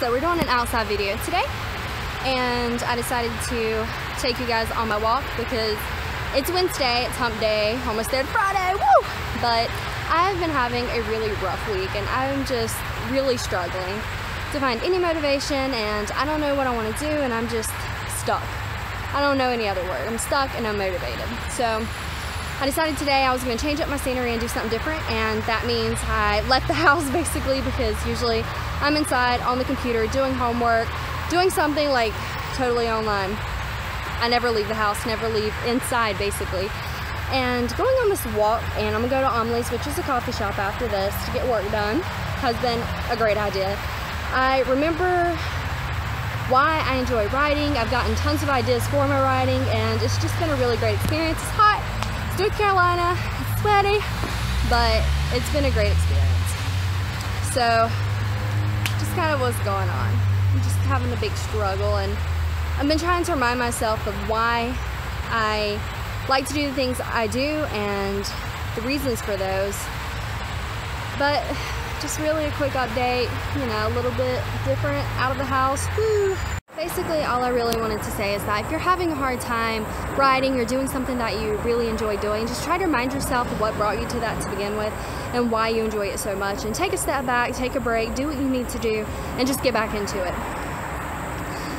So we're doing an outside video today and I decided to take you guys on my walk because it's Wednesday, it's hump day, almost there Friday, woo! But I've been having a really rough week and I'm just really struggling to find any motivation and I don't know what I want to do and I'm just stuck. I don't know any other word. I'm stuck and I'm motivated. So I decided today I was going to change up my scenery and do something different and that means I left the house basically because usually I'm inside on the computer doing homework, doing something like totally online. I never leave the house, never leave inside basically. And going on this walk, and I'm gonna go to Amelie's, which is a coffee shop after this to get work done, has been a great idea. I remember why I enjoy writing. I've gotten tons of ideas for my writing, and it's just been a really great experience. It's hot, North Carolina, it's sweaty, but it's been a great experience. So, just kind of what's going on. I'm just having a big struggle, and I've been trying to remind myself of why I like to do the things I do and the reasons for those. But just really a quick update, you know, a little bit different out of the house. Woo. Basically, all I really wanted to say is that if you're having a hard time writing or doing something that you really enjoy doing, just try to remind yourself what brought you to that to begin with and why you enjoy it so much. And take a step back, take a break, do what you need to do, and just get back into it.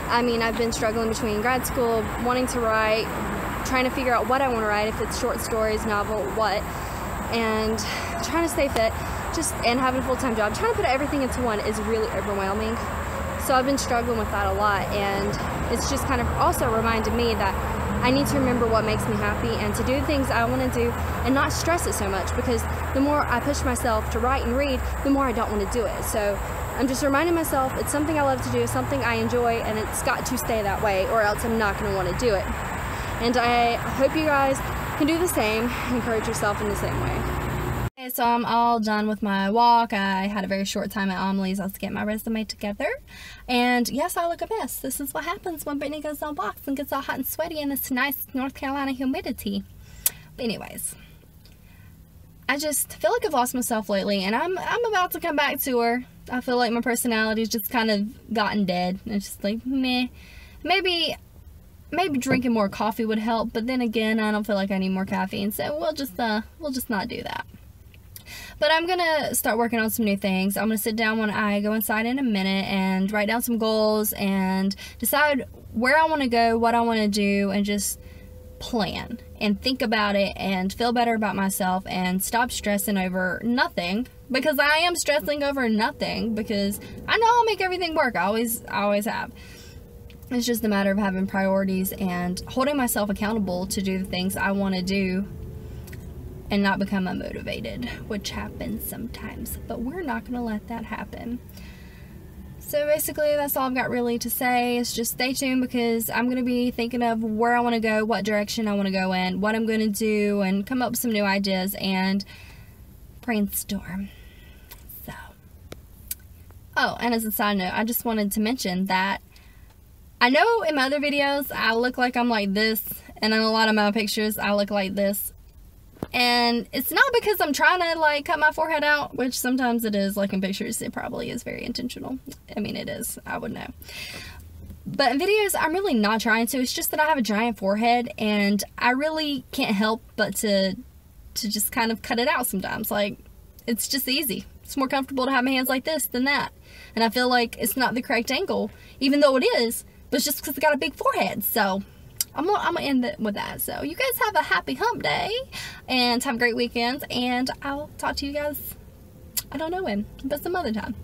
I mean, I've been struggling between grad school, wanting to write, trying to figure out what I want to write, if it's short stories, novel, what, and trying to stay fit, just and having a full-time job. Trying to put everything into one is really overwhelming. So I've been struggling with that a lot, and it's just kind of also reminded me that I need to remember what makes me happy and to do the things I want to do and not stress it so much because the more I push myself to write and read, the more I don't want to do it. So I'm just reminding myself it's something I love to do, something I enjoy, and it's got to stay that way or else I'm not going to want to do it. And I hope you guys can do the same, encourage yourself in the same way. Okay, so I'm all done with my walk. I had a very short time at Amelie's. I was getting my resume together. And yes, I look a mess. This is what happens when Brittany goes on walks and gets all hot and sweaty in this nice North Carolina humidity. But anyways, I just feel like I've lost myself lately and I'm, I'm about to come back to her. I feel like my personality's just kind of gotten dead. It's just like, meh. Maybe maybe drinking more coffee would help, but then again, I don't feel like I need more caffeine, so we'll just uh we'll just not do that. But I'm gonna start working on some new things. I'm gonna sit down when I go inside in a minute and write down some goals and decide where I want to go, what I want to do, and just plan and think about it and feel better about myself and stop stressing over nothing because I am stressing over nothing because I know I'll make everything work. I always I always have. It's just a matter of having priorities and holding myself accountable to do the things I want to do and not become unmotivated, which happens sometimes. But we're not going to let that happen. So basically, that's all I've got really to say. Is just stay tuned because I'm going to be thinking of where I want to go, what direction I want to go in, what I'm going to do, and come up with some new ideas and brainstorm. So, oh, and as a side note, I just wanted to mention that I know in my other videos I look like I'm like this, and in a lot of my pictures I look like this. And it's not because I'm trying to like cut my forehead out, which sometimes it is, like in pictures, it probably is very intentional. I mean, it is, I would know. But in videos, I'm really not trying to. It's just that I have a giant forehead and I really can't help but to to just kind of cut it out sometimes. Like, it's just easy. It's more comfortable to have my hands like this than that. And I feel like it's not the correct angle, even though it is but it's just because I got a big forehead. So I'm gonna, I'm gonna end it with that. So you guys have a happy hump day and have a great weekend. And I'll talk to you guys, I don't know when, but some other time.